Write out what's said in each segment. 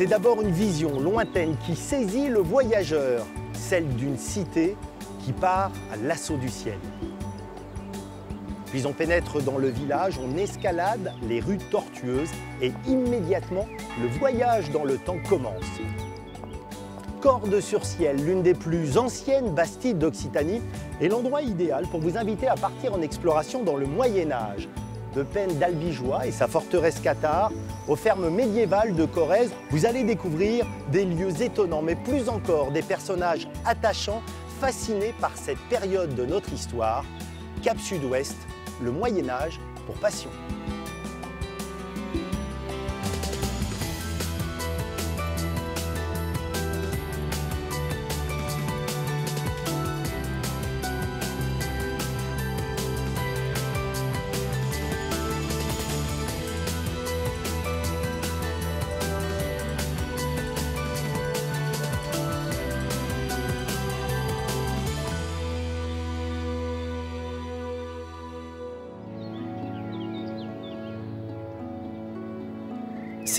C'est d'abord une vision lointaine qui saisit le voyageur, celle d'une cité qui part à l'assaut du ciel. Puis on pénètre dans le village, on escalade les rues tortueuses et immédiatement le voyage dans le temps commence. Corde sur ciel, l'une des plus anciennes bastilles d'Occitanie, est l'endroit idéal pour vous inviter à partir en exploration dans le Moyen Âge. De Peine d'Albigeois et sa forteresse cathare, aux fermes médiévales de Corrèze, vous allez découvrir des lieux étonnants, mais plus encore des personnages attachants, fascinés par cette période de notre histoire. Cap Sud-Ouest, le Moyen Âge pour passion.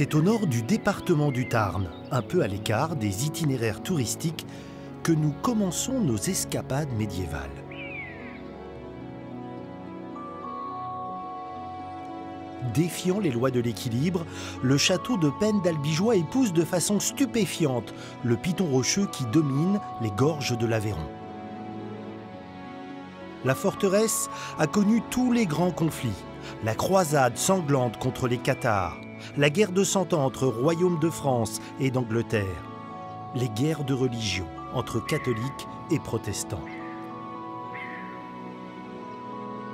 C'est au nord du département du Tarn, un peu à l'écart des itinéraires touristiques, que nous commençons nos escapades médiévales. Défiant les lois de l'équilibre, le château de Penne d'Albigeois épouse de façon stupéfiante le piton rocheux qui domine les gorges de l'Aveyron. La forteresse a connu tous les grands conflits, la croisade sanglante contre les Cathares, la guerre de Cent Ans entre Royaume de France et d'Angleterre, les guerres de religion entre catholiques et protestants.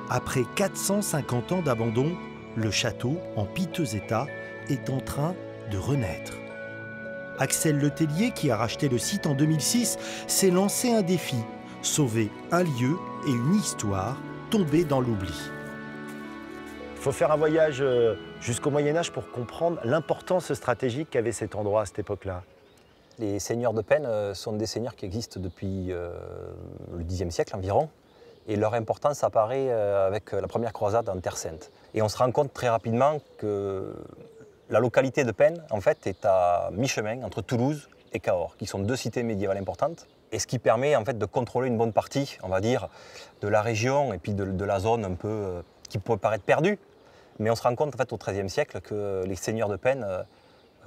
Après 450 ans d'abandon, le château, en piteux état, est en train de renaître. Axel Letellier, qui a racheté le site en 2006, s'est lancé un défi, sauver un lieu et une histoire tombés dans l'oubli. Il faut faire un voyage euh, jusqu'au Moyen Âge pour comprendre l'importance stratégique qu'avait cet endroit à cette époque-là. Les seigneurs de Penne euh, sont des seigneurs qui existent depuis euh, le Xe siècle environ. Et leur importance apparaît avec la première croisade en Terre Sainte. Et on se rend compte très rapidement que la localité de Penne, en fait, est à mi-chemin entre Toulouse et Cahors, qui sont deux cités médiévales importantes. Et ce qui permet en fait de contrôler une bonne partie, on va dire, de la région et puis de, la zone un peu qui peut paraître perdue, mais on se rend compte en fait, au XIIIe siècle que les seigneurs de Penne euh,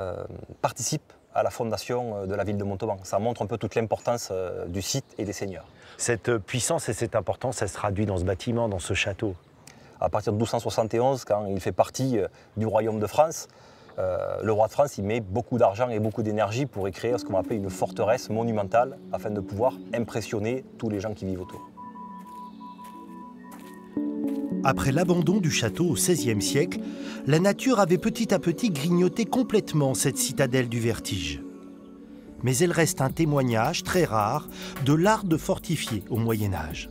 euh, participent à la fondation euh, de la ville de Montauban. Ça montre un peu toute l'importance du site et des seigneurs. Cette puissance et cette importance, elle se traduit dans ce bâtiment, dans ce château? À partir de 1271, quand il fait partie du royaume de France, le roi de France il met beaucoup d'argent et beaucoup d'énergie pour écrire ce qu'on appelle une forteresse monumentale afin de pouvoir impressionner tous les gens qui vivent autour. Après l'abandon du château au XVIe siècle, la nature avait petit à petit grignoté complètement cette citadelle du vertige. Mais elle reste un témoignage très rare de l'art de fortifier au Moyen Âge.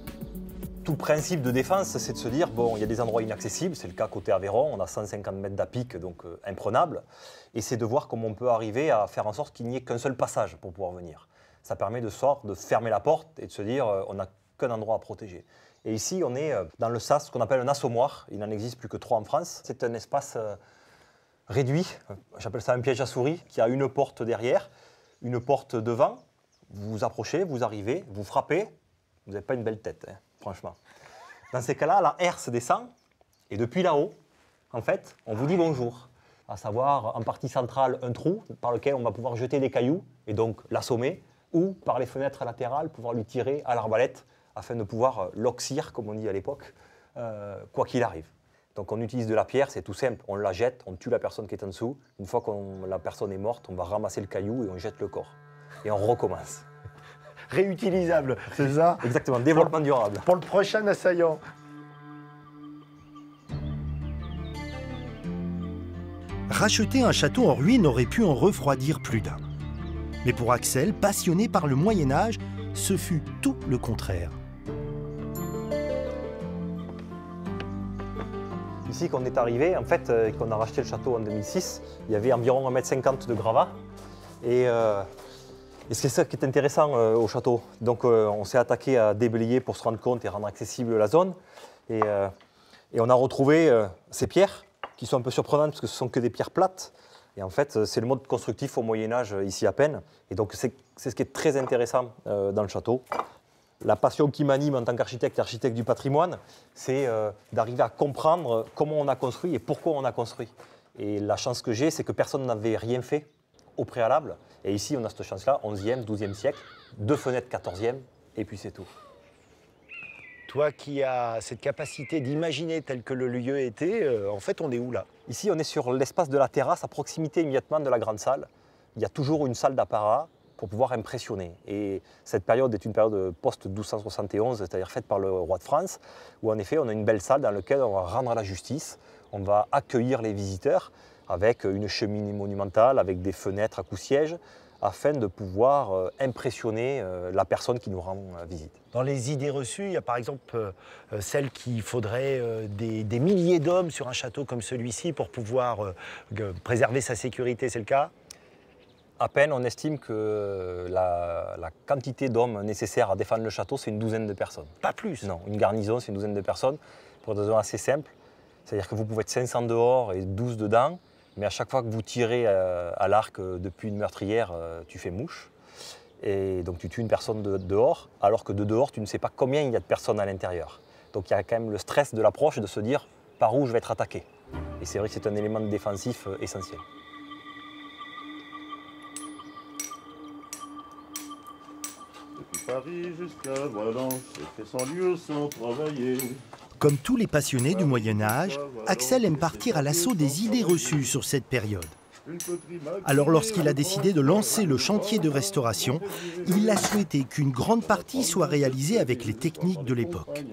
Tout principe de défense, c'est de se dire, bon, il y a des endroits inaccessibles, c'est le cas côté Aveyron, on a 150 mètres d'apic, donc euh, imprenable, et c'est de voir comment on peut arriver à faire en sorte qu'il n'y ait qu'un seul passage pour pouvoir venir. Ça permet de sorte de fermer la porte et de se dire, euh, on n'a qu'un endroit à protéger. Et ici, on est euh, dans le sas, ce qu'on appelle un assommoir. Il n'en existe plus que trois en France. C'est un espace euh, réduit, j'appelle ça un piège à souris, qui a une porte derrière, une porte devant. Vous vous approchez, vous arrivez, vous frappez. Vous n'avez pas une belle tête, hein, franchement. Dans ces cas-là, la herse descend, et depuis là-haut, en fait, on vous dit bonjour. À savoir, en partie centrale, un trou par lequel on va pouvoir jeter des cailloux et donc l'assommer, ou par les fenêtres latérales, pouvoir lui tirer à l'arbalète afin de pouvoir euh, l'oxyre, comme on dit à l'époque, euh, quoi qu'il arrive. Donc on utilise de la pierre, c'est tout simple, on la jette, on tue la personne qui est en dessous. Une fois que la personne est morte, on va ramasser le caillou et on jette le corps. Et on recommence. Réutilisable, c'est ça? Exactement, développement durable. Pour le prochain assaillant. Racheter un château en ruine aurait pu en refroidir plus d'un. Mais pour Axel, passionné par le Moyen Âge, ce fut tout le contraire. Ici, quand on est arrivé, en fait, euh, qu'on a racheté le château en 2006, il y avait environ 1,50 m de gravats. Et, euh, c'est ça qui est intéressant euh, au château. Donc, on s'est attaqué à déblayer pour se rendre compte et rendre accessible la zone. Et, et on a retrouvé ces pierres qui sont un peu surprenantes parce que ce sont que des pierres plates. Et en fait, c'est le mode constructif au Moyen Âge ici à peine. Et donc c'est ce qui est très intéressant dans le château. La passion qui m'anime en tant qu'architecte et architecte du patrimoine, c'est d'arriver à comprendre comment on a construit et pourquoi on a construit. Et la chance que j'ai, c'est que personne n'avait rien fait au préalable. Et ici, on a cette chance-là, 11e, 12e siècle, deux fenêtres 14e, et puis c'est tout. Toi qui as cette capacité d'imaginer tel que le lieu était, euh, en fait, on est où là? Ici, on est sur l'espace de la terrasse, à proximité immédiatement de la grande salle. Il y a toujours une salle d'apparat pour pouvoir impressionner. Et cette période est une période post-1271, c'est-à-dire faite par le roi de France, où en effet, on a une belle salle dans laquelle on va rendre la justice, on va accueillir les visiteurs avec une cheminée monumentale, avec des fenêtres à coups-sièges, afin de pouvoir euh, impressionner euh, la personne qui nous rend euh, visite. Dans les idées reçues, il y a par exemple celle qu'il faudrait des, des, milliers d'hommes sur un château comme celui-ci pour pouvoir préserver sa sécurité, c'est le cas? À peine, on estime que la, la quantité d'hommes nécessaires à défendre le château, c'est une douzaine de personnes. Pas plus Non, une garnison, c'est une douzaine de personnes, pour des raisons assez simples. C'est-à-dire que vous pouvez être 500 dehors et 12 dedans, mais à chaque fois que vous tirez euh, à l'arc euh, depuis une meurtrière, euh, tu fais mouche. Et donc tu tues une personne de dehors, alors que de dehors, tu ne sais pas combien il y a de personnes à l'intérieur. Donc il y a quand même le stress de l'approche et de se dire par où je vais être attaqué. Et c'est vrai que c'est un élément défensif essentiel. Paris jusqu'à Valence, fait son lieu sans travailler. Comme tous les passionnés du Moyen Âge, Axel aime partir à l'assaut des idées reçues sur cette période. Alors lorsqu'il a décidé de lancer le chantier de restauration, il a souhaité qu'une grande partie soit réalisée avec les techniques de l'époque.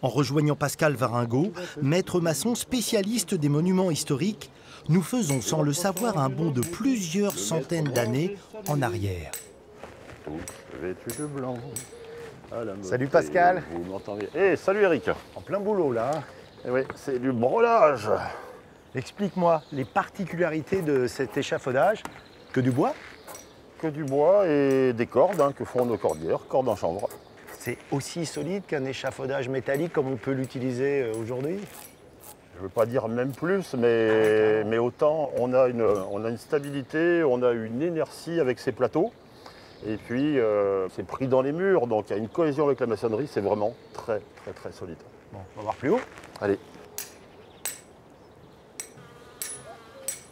En rejoignant Pascal Varingo, maître maçon spécialiste des monuments historiques, nous faisons sans le savoir un bond de plusieurs centaines d'années en arrière. Salut Pascal. Vous m'entendez Eh, salut Eric. En plein boulot là. Eh oui, c'est du brelage. Explique-moi les particularités de cet échafaudage. Que du bois Que du bois et des cordes hein, que font nos cordières, cordes en chanvre. C'est aussi solide qu'un échafaudage métallique comme on peut l'utiliser euh, aujourd'hui? Je ne veux pas dire même plus, mais, mais autant on a, une, on a une stabilité, on a une inertie avec ces plateaux. Et puis, euh, c'est pris dans les murs, donc il y a une cohésion avec la maçonnerie, c'est vraiment très, très, très solide. Bon, on va voir plus haut. Allez.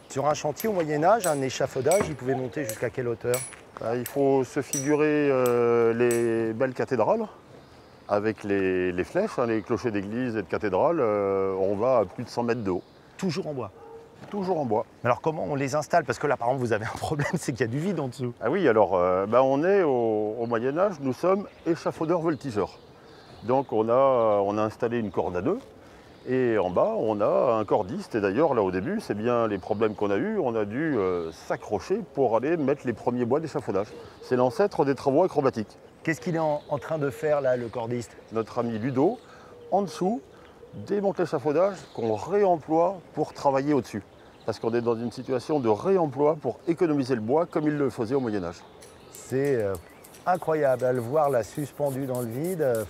Sur un chantier au Moyen-Âge, un échafaudage, il pouvait monter jusqu'à quelle hauteur? Bah, Il faut se figurer euh, les belles cathédrales avec les, flèches, hein, les clochers d'église et de cathédrales. Euh, on va à plus de 100 mètres de haut. Toujours en bois? Toujours en bois. Alors comment on les installe? Parce que là, par exemple, vous avez un problème, c'est qu'il y a du vide en dessous. Ah oui, alors euh, bah, on est au, Moyen Âge, nous sommes échafaudeurs voltigeurs. Donc on a, on a installé une corde à deux. Et en bas, on a un cordiste. Et d'ailleurs, là au début, c'est bien les problèmes qu'on a eus. On a dû euh, s'accrocher pour aller mettre les premiers bois d'échafaudage. C'est l'ancêtre des travaux acrobatiques. Qu'est-ce qu'il est en, en, train de faire là, le cordiste? Notre ami Ludo, en dessous, démonte l'échafaudage qu'on réemploie pour travailler au-dessus parce qu'on est dans une situation de réemploi pour économiser le bois comme il le faisait au Moyen Âge. C'est euh, incroyable à le voir là suspendu dans le vide.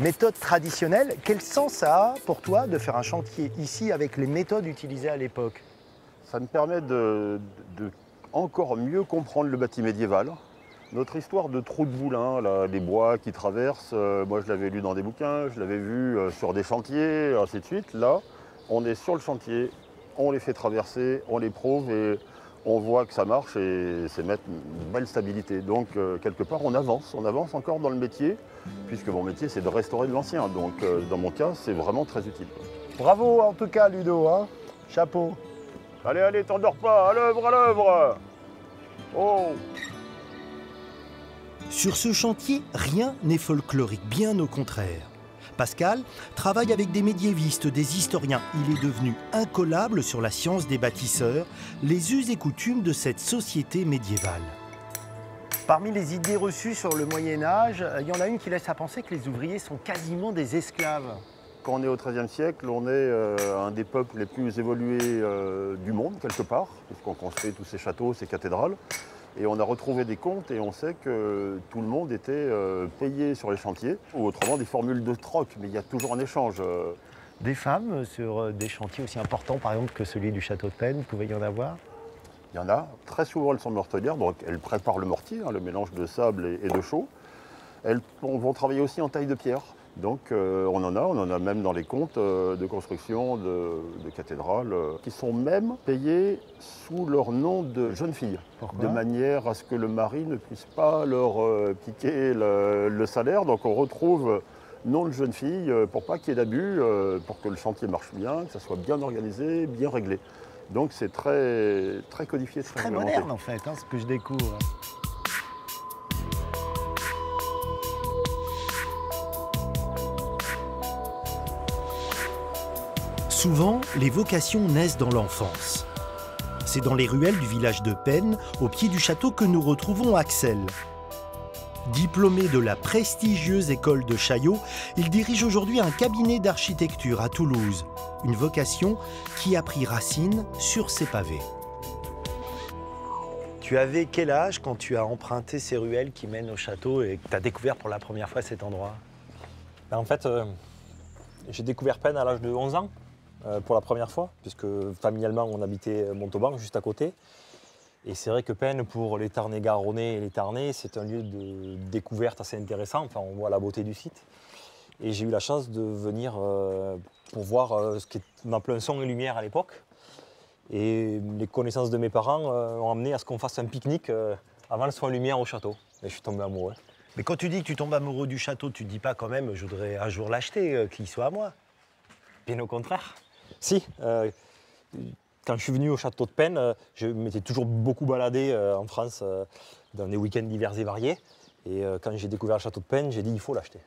Méthode traditionnelle, quel sens ça a pour toi de faire un chantier ici avec les méthodes utilisées à l'époque? Ça me permet de, encore mieux comprendre le bâti médiéval. Notre histoire de trou de boulin, les bois qui traversent, euh, moi je l'avais lu dans des bouquins, je l'avais vu euh, sur des chantiers, ainsi de suite. Là, on est sur le chantier, on les fait traverser, on les prouve et on voit que ça marche et c'est mettre une belle stabilité. Donc euh, quelque part on avance, on avance encore dans le métier, puisque mon métier c'est de restaurer de l'ancien. Donc euh, dans mon cas c'est vraiment très utile. Bravo en tout cas Ludo, hein chapeau. Allez, allez, t'endors pas, à l'œuvre, à l'œuvre Oh Sur ce chantier, rien n'est folklorique, bien au contraire. Pascal travaille avec des médiévistes, des historiens. Il est devenu incollable sur la science des bâtisseurs, les us et coutumes de cette société médiévale. Parmi les idées reçues sur le Moyen Âge, euh, il y en a une qui laisse à penser que les ouvriers sont quasiment des esclaves. Quand on est au XIIIe siècle, on est euh, un des peuples les plus évolués euh, du monde, quelque part, puisqu'on construit tous ces châteaux, ces cathédrales. Et on a retrouvé des comptes et on sait que tout le monde était euh, payé sur les chantiers, ou autrement des formules de troc, mais il y a toujours un échange. euh. Des femmes sur euh, des chantiers aussi importants, par exemple, que celui du château de Penn, vous pouvez y en avoir? Il y en a. Très souvent, elles sont mortelières, donc elles préparent le mortier, hein, le mélange de sable et, et de chaux. Elles vont travailler aussi en taille de pierre. Donc euh, on en a, on en a même dans les comptes euh, de construction de, de cathédrales, euh, qui sont même payées sous leur nom de jeunes filles, Pourquoi de manière à ce que le mari ne puisse pas leur piquer le, le salaire. Donc on retrouve nom de jeune fille pour pas qu'il y ait d'abus, pour que le chantier marche bien, que ça soit bien organisé, bien réglé. Donc c'est très, très codifié, très, Très moderne, en fait, hein, ce que je découvre. Souvent, les vocations naissent dans l'enfance. C'est dans les ruelles du village de Penn, au pied du château, que nous retrouvons Axel. Diplômé de la prestigieuse école de Chaillot, il dirige aujourd'hui un cabinet d'architecture à Toulouse, une vocation qui a pris racine sur ses pavés. Tu avais quel âge quand tu as emprunté ces ruelles qui mènent au château et que tu as découvert pour la première fois cet endroit? Ben, en fait, euh, j'ai découvert Penn à l'âge de 11 ans, pour la première fois, puisque familialement, on habitait Montauban, juste à côté. Et c'est vrai que Penn, pour les Tarnais-Garonnais et les Tarnais, c'est un lieu de découverte assez intéressant. Enfin, on voit la beauté du site. Et j'ai eu la chance de venir euh, pour voir euh, ce qui est en plein son et lumière à l'époque. Et les connaissances de mes parents euh, ont amené à ce qu'on fasse un pique-nique euh, avant le soin lumière au château. Et je suis tombé amoureux. Mais quand tu dis que tu tombes amoureux du château, tu ne dis pas quand même je voudrais un jour l'acheter, euh, qu'il soit à moi. Bien au contraire. Si, euh, quand je suis venu au château de Penn, euh, je m'étais toujours beaucoup baladé euh, en France dans des week-ends divers et variés. Et quand j'ai découvert le château de Penn, j'ai dit il faut l'acheter.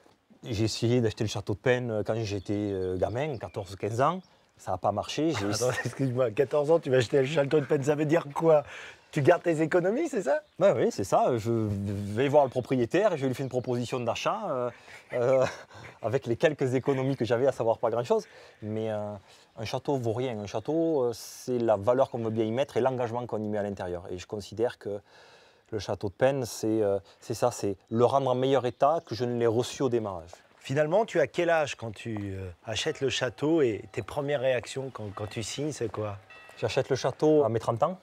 J'ai essayé d'acheter le château de Penn euh, quand j'étais gamin, 14-15 ans. Ça n'a pas marché. Attends, excuse-moi, 14 ans, tu vas acheter le château de Penn, ça veut dire quoi? Tu gardes tes économies, c'est ça? Ouais, oui, c'est ça. Je vais voir le propriétaire et je lui fais une proposition d'achat euh, euh, avec les quelques économies que j'avais, à savoir pas grand-chose. Mais euh, un château vaut rien. Un château, euh, c'est la valeur qu'on veut bien y mettre et l'engagement qu'on y met à l'intérieur. Et je considère que le château de Penn, c'est euh, ça, c'est le rendre en meilleur état que je ne l'ai reçu au démarrage. Finalement, tu as quel âge quand tu euh, achètes le château et tes premières réactions quand, quand tu signes, c'est quoi? J'achète le château à mes 30 ans.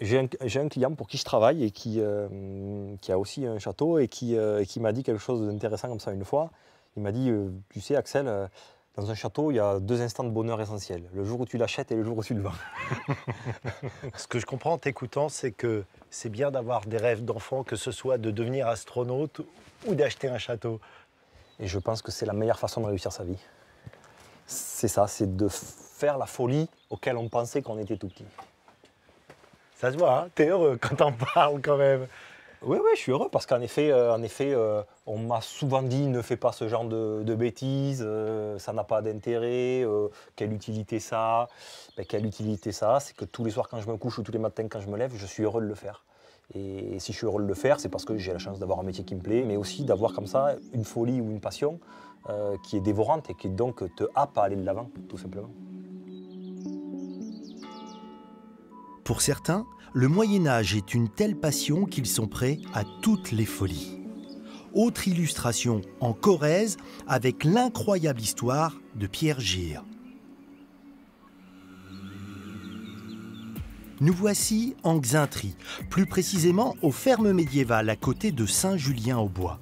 J'ai un, client pour qui je travaille et qui, euh, qui a aussi un château et qui, qui m'a dit quelque chose d'intéressant comme ça une fois. Il m'a dit, tu sais Axel, dans un château, il y a deux instants de bonheur essentiels. Le jour où tu l'achètes et le jour où tu le vends. Ce que je comprends en t'écoutant, c'est que c'est bien d'avoir des rêves d'enfant, que ce soit de devenir astronaute ou d'acheter un château. Et je pense que c'est la meilleure façon de réussir sa vie. C'est ça, c'est de faire la folie auquel on pensait qu'on était tout petit. Ça se voit, hein t'es heureux quand t'en parles quand même. Oui, oui, je suis heureux parce qu'en effet, euh, en effet euh, on m'a souvent dit ne fais pas ce genre de, bêtises, euh, ça n'a pas d'intérêt, quelle utilité ça Ben, Quelle utilité ça C'est que tous les soirs quand je me couche ou tous les matins quand je me lève, je suis heureux de le faire. Et si je suis heureux de le faire, c'est parce que j'ai la chance d'avoir un métier qui me plaît, mais aussi d'avoir comme ça une folie ou une passion qui est dévorante et qui donc te happe à aller de l'avant, tout simplement. Pour certains, le Moyen Âge est une telle passion qu'ils sont prêts à toutes les folies. Autre illustration en Corrèze avec l'incroyable histoire de Pierre Gire. Nous voici en Xintrie, plus précisément aux fermes médiévales à côté de Saint-Julien-au-Bois.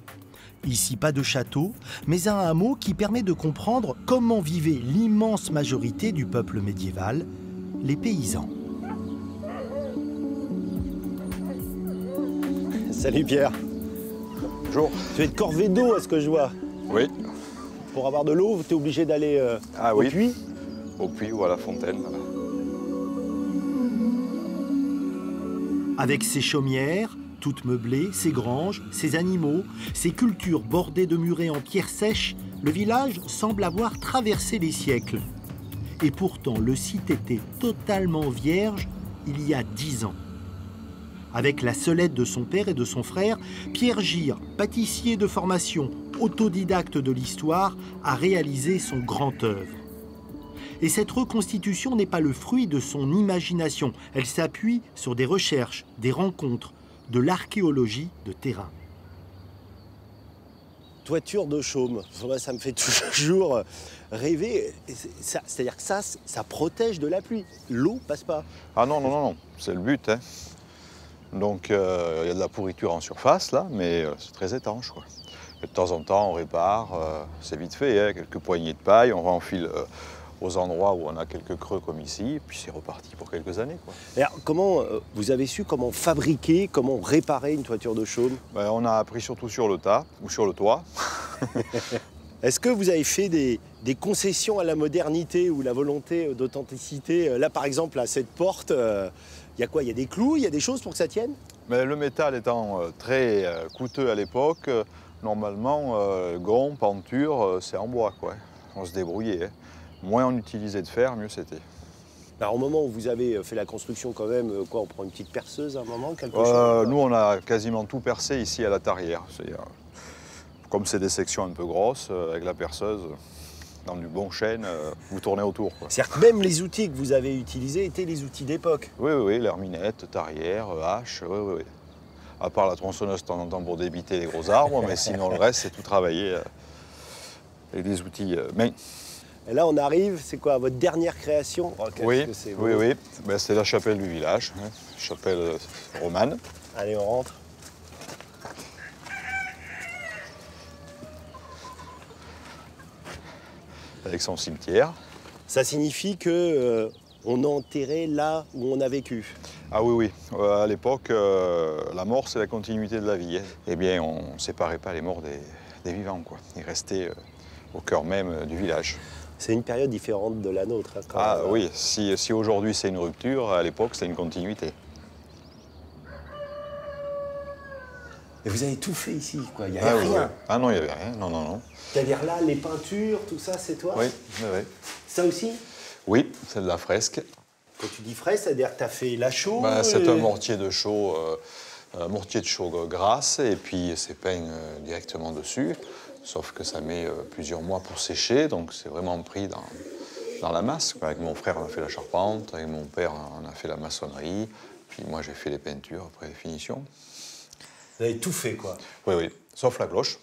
Ici, pas de château, mais un hameau qui permet de comprendre comment vivait l'immense majorité du peuple médiéval, les paysans. Salut Pierre. Bonjour. Tu es de corvée d'eau à ce que je vois. Oui. Pour avoir de l'eau, tu es obligé d'aller euh, Ah au oui. puits. Au puits ou à la fontaine. Avec ses chaumières, toutes meublées, ses granges, ses animaux, ses cultures bordées de murets en pierre sèche, le village semble avoir traversé les siècles. Et pourtant, le site était totalement vierge il y a dix ans. Avec la seule aide de son père et de son frère, Pierre Gire, pâtissier de formation, autodidacte de l'histoire, a réalisé son grand œuvre. Et cette reconstitution n'est pas le fruit de son imagination, elle s'appuie sur des recherches, des rencontres, de l'archéologie de terrain. Toiture de chaume, ça me fait toujours rêver. Ça- C'est-à-dire que ça, ça protège de la pluie. L'eau passe pas. Ah non, non, non, non, c'est le but. hein. Donc euh, il y a de la pourriture en surface là, mais euh, c'est très étanche. Quoi. Et de temps en temps, on répare, euh, c'est vite fait, hein, quelques poignées de paille, on renfile aux endroits où on a quelques creux comme ici, et puis c'est reparti pour quelques années. Quoi. Et alors, comment vous avez su comment fabriquer, comment réparer une toiture de chaume? Ben, on a appris surtout sur le tas ou sur le toit. Est-ce que vous avez fait des, des concessions à la modernité ou la volonté d'authenticité? Là, par exemple, à cette porte, il y a quoi? Il y a des clous, il y a des choses pour que ça tienne? Mais le métal étant euh, très euh, coûteux à l'époque, euh, normalement, euh, gond, penture, c'est en bois. Quoi. On se débrouillait. hein. Moins on utilisait de fer, mieux c'était. Alors, au moment où vous avez fait la construction, quand même, quoi On prend une petite perceuse à un moment, quelque Euh, chose? nous, on a quasiment tout percé ici à la tarière. Comme c'est des sections un peu grosses, avec la perceuse, dans du bon chêne, euh, vous tournez autour. quoi. Que même les outils que vous avez utilisés étaient les outils d'époque. Oui, oui, oui, l'herminette, tarière, hache, oui, oui, oui. À part la tronçonneuse en temps pour débiter les gros arbres, mais sinon le reste, c'est tout travaillé euh, avec des outils euh, main. Et là, on arrive, c'est quoi, votre dernière création? Oh, qu'est-ce Oui, que c'est beau. oui, oui. Ben, c'est la chapelle du village, hein, chapelle euh, romane. Allez, on rentre. Avec son cimetière. Ça signifie que euh, on a enterré là où on a vécu. Ah oui, oui. Euh, à l'époque, euh, la mort, c'est la continuité de la vie. hein. Eh bien, on ne séparait pas les morts des, des vivants, quoi. Ils restaient euh, au cœur même du village. C'est une période différente de la nôtre. hein, Ah même. oui, si, si aujourd'hui c'est une rupture, à l'époque, c'est une continuité. Et vous avez tout fait ici, quoi. Il n'y Ah, avait oui, rien. oui. Ah non, il n'y avait rien. Non, non, non. C'est-à-dire là, les peintures, tout ça, c'est toi Oui, oui. Ça aussi Oui, c'est de la fresque. Quand tu dis frais, c'est-à-dire que tu as fait la chaux Bah, c'est un mortier de chaux, euh, un mortier de chaux grasse, et puis c'est peint euh, directement dessus. Sauf que ça met euh, plusieurs mois pour sécher, donc c'est vraiment pris dans, dans la masse. Avec mon frère, on a fait la charpente, avec mon père, on a fait la maçonnerie, puis moi j'ai fait les peintures après les finitions. Vous avez tout fait, quoi. Oui, oui, sauf la cloche.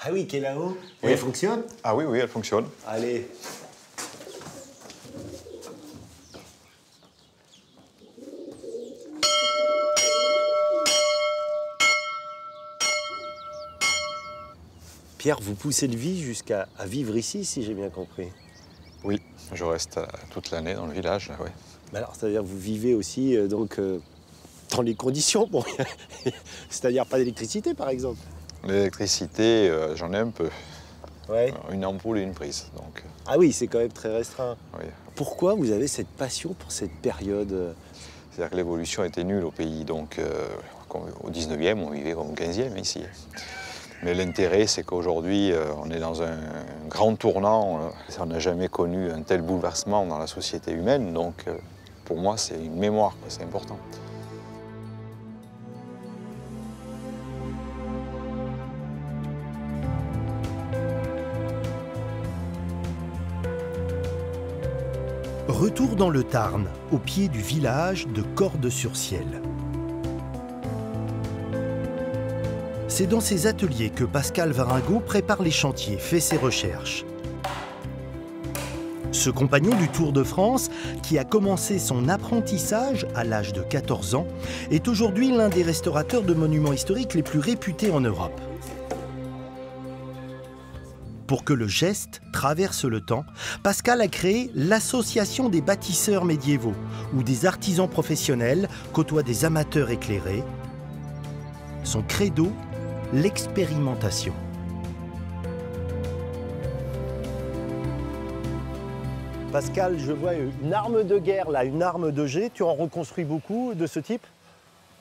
Ah oui, qui est là-haut Oui. Elle fonctionne? Ah oui, oui, elle fonctionne. Allez. Pierre, vous poussez le vie jusqu'à à vivre ici, si j'ai bien compris. Oui, je reste euh, toute l'année dans le village, oui. Mais alors, c'est-à-dire que vous vivez aussi euh, donc euh, dans les conditions, bon, c'est-à-dire pas d'électricité, par exemple. L'électricité, euh, j'en ai un peu. Ouais. Une ampoule et une prise, donc euh, Ah oui, c'est quand même très restreint. oui. Pourquoi vous avez cette passion pour cette période euh, C'est-à-dire que l'évolution était nulle au pays. Donc, euh, au 19e, on vivait comme au 15e ici. Mais l'intérêt, c'est qu'aujourd'hui, euh, on est dans un grand tournant. euh, on n'a jamais connu un tel bouleversement dans la société humaine. Donc, euh, pour moi, c'est une mémoire, c'est important. Retour dans le Tarn, au pied du village de Cordes-sur-Ciel. C'est dans ces ateliers que Pascal Varingo prépare les chantiers, fait ses recherches. Ce compagnon du Tour de France, qui a commencé son apprentissage à l'âge de 14 ans, est aujourd'hui l'un des restaurateurs de monuments historiques les plus réputés en Europe. Pour que le geste traverse le temps, Pascal a créé l'Association des bâtisseurs médiévaux, où des artisans professionnels côtoient des amateurs éclairés. Son credo, l'expérimentation. Pascal, je vois une arme de guerre là, une arme de jet. Tu en reconstruis beaucoup de ce type?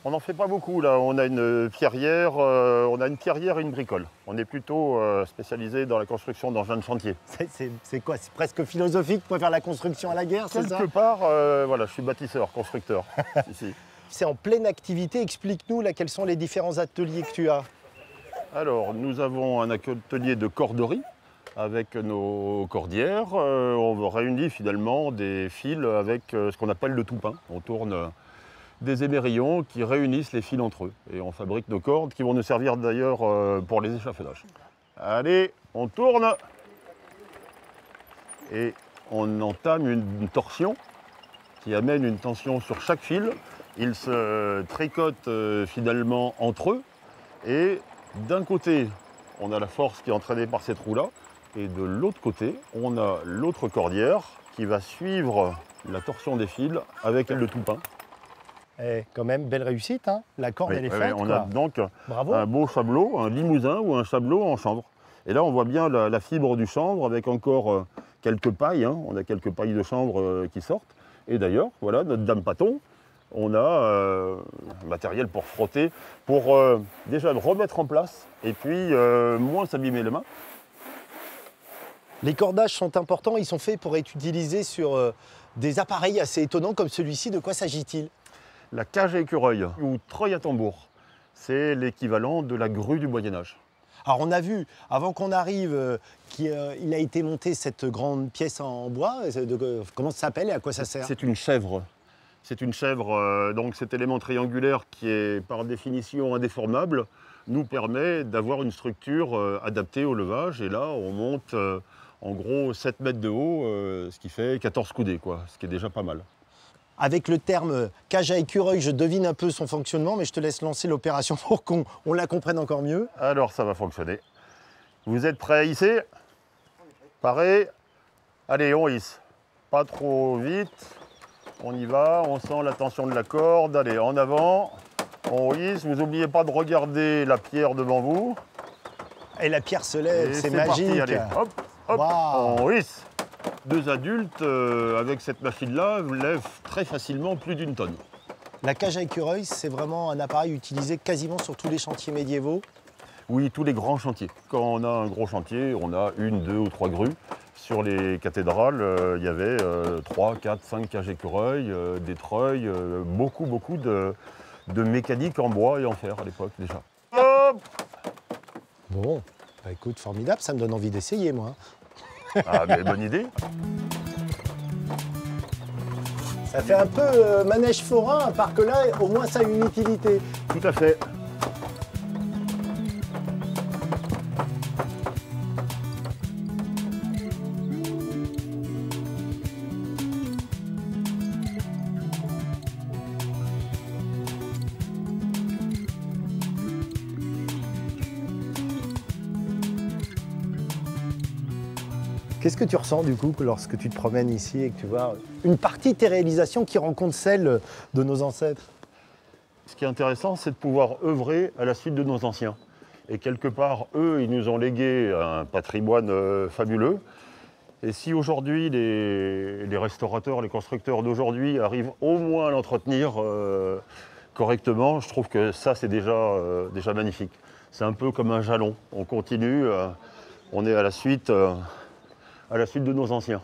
On n'en fait pas beaucoup là. On a une pierrière, euh, on a une pierrière et une bricole. On est plutôt euh, spécialisé dans la construction d'engins de chantier. C'est- quoi? C'est presque philosophique pour faire la construction à la guerre, c'est ça? Quelque part, euh, voilà, je suis bâtisseur, constructeur c'est en pleine activité. Explique-nous là quels sont les différents ateliers que tu as. Alors, nous avons un atelier de corderie avec nos cordières. Euh, on réunit finalement des fils avec euh, ce qu'on appelle le toupin. On tourne euh, des émerillons qui réunissent les fils entre eux. Et on fabrique nos cordes qui vont nous servir d'ailleurs euh, pour les échafaudages. Allez, on tourne et on entame une, torsion qui amène une tension sur chaque fil. Ils se tricotent euh, finalement entre eux et d'un côté, on a la force qui est entraînée par ces trous-là et de l'autre côté, on a l'autre cordière qui va suivre la torsion des fils avec de toupin. Eh, quand même, belle réussite. Hein la corde, Oui, elle est oui, faite. on quoi. a donc Bravo. un beau chablot, un limousin ou un chablot en chanvre. Et là, on voit bien la, la fibre du chanvre avec encore euh, quelques pailles. hein. On a quelques pailles de chanvre euh, qui sortent. Et d'ailleurs, voilà, notre dame paton, on a euh, matériel pour frotter, pour euh, déjà le remettre en place et puis moins s'abîmer les mains. Les cordages sont importants. Ils sont faits pour être utilisés sur des appareils assez étonnants comme celui-ci. De quoi s'agit-il? La cage à écureuil ou treuil à tambour, c'est l'équivalent de la grue du Moyen-Âge. Alors on a vu, avant qu'on arrive, euh, qu'il euh, a été monté cette grande pièce en bois. Euh, de- comment ça s'appelle et à quoi ça sert? C'est une chèvre. C'est une chèvre, donc cet élément triangulaire qui est par définition indéformable nous permet d'avoir une structure adaptée au levage. Et là, on monte en gros 7 mètres de haut, ce qui fait 14 coudées, quoi, ce qui est déjà pas mal. Avec le terme cage à écureuil, je devine un peu son fonctionnement, mais je te laisse lancer l'opération pour qu'on on la comprenne encore mieux. Alors ça va fonctionner. Vous êtes prêts à hisser? Pareil Allez, on hisse. Pas trop vite. On y va, on sent la tension de la corde. Allez, en avant. On hisse. Vous n'oubliez pas de regarder la pierre devant vous. Et la pierre se lève, c'est parti, magique. allez, hop, hop, on hisse. Deux adultes euh, avec cette machine-là lèvent très facilement plus d'une tonne. La cage à écureuil, c'est vraiment un appareil utilisé quasiment sur tous les chantiers médiévaux. Oui, tous les grands chantiers. Quand on a un gros chantier, on a une, deux ou trois grues. Sur les cathédrales, euh, il y avait euh, trois, quatre, cinq cages écureuils, euh, des treuils, euh, beaucoup, beaucoup de, de mécanique en bois et en fer à l'époque déjà. Hop Bon, bah écoute, formidable, ça me donne envie d'essayer, moi. Ah, mais bonne idée. Ça fait un peu euh, manège forain, à part que là, au moins, ça a une utilité. Tout à fait. Qu'est-ce que tu ressens du coup que lorsque tu te promènes ici et que tu vois une partie de tes réalisations qui rencontre celle de nos ancêtres? Ce qui est intéressant, c'est de pouvoir œuvrer à la suite de nos anciens. Et quelque part, eux, ils nous ont légué un patrimoine euh, fabuleux. Et si aujourd'hui, les, restaurateurs, les constructeurs d'aujourd'hui arrivent au moins à l'entretenir euh, correctement, je trouve que ça, c'est déjà, euh, déjà magnifique. C'est un peu comme un jalon. On continue, on est à la suite, à la suite de nos anciens.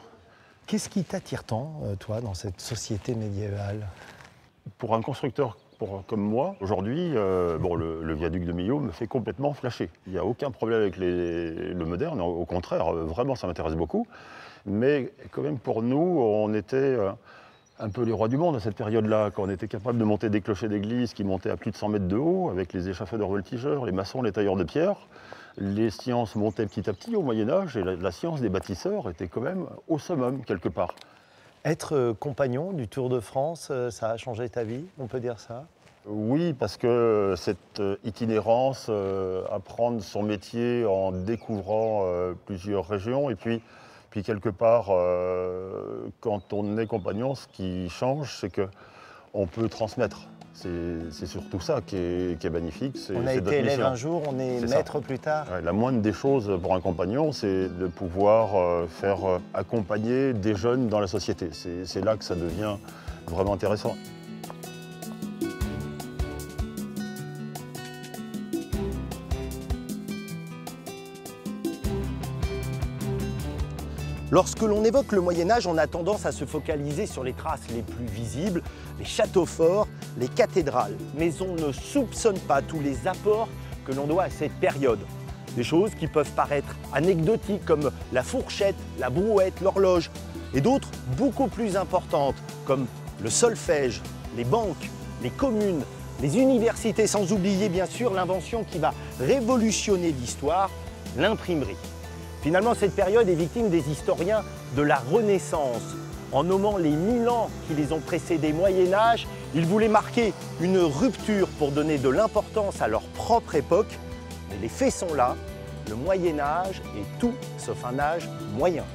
Qu'est-ce qui t'attire tant, euh, toi, dans cette société médiévale? Pour un constructeur pour- comme moi, aujourd'hui, euh, bon, le, le viaduc de Millau me fait complètement flasher. Il n'y a aucun problème avec les- le moderne, au contraire, euh, vraiment, ça m'intéresse beaucoup. Mais quand même, pour nous, on était euh, un peu les rois du monde à cette période-là, quand on était capable de monter des clochers d'église qui montaient à plus de 100 mètres de haut, avec les échafaudeurs voltigeurs, les maçons, les tailleurs de pierre. Les sciences montaient petit à petit au Moyen-Âge et la, la science des bâtisseurs était quand même au summum, quelque part. Être euh, compagnon du Tour de France, euh, ça a changé ta vie, on peut dire ça? Oui, parce que cette euh, itinérance, euh, apprendre son métier en découvrant euh, plusieurs régions, et puis, puis quelque part, euh, quand on est compagnon, ce qui change, c'est que on peut transmettre. C'est surtout ça qui est, qui est magnifique. On a été élève mission. un jour, on est, ça. maître plus tard. Ouais, la moindre des choses pour un compagnon, c'est de pouvoir euh, faire euh, accompagner des jeunes dans la société. C'est là que ça devient vraiment intéressant. Lorsque l'on évoque le Moyen Âge, on a tendance à se focaliser sur les traces les plus visibles, les châteaux forts, les cathédrales. Mais on ne soupçonne pas tous les apports que l'on doit à cette période. Des choses qui peuvent paraître anecdotiques comme la fourchette, la brouette, l'horloge, et d'autres beaucoup plus importantes comme le solfège, les banques, les communes, les universités, sans oublier bien sûr l'invention qui va révolutionner l'histoire, l'imprimerie. Finalement, cette période est victime des historiens de la Renaissance. En nommant les mille ans qui les ont précédés Moyen Âge, ils voulaient marquer une rupture pour donner de l'importance à leur propre époque. Mais les faits sont là, le Moyen Âge est tout sauf un âge moyen.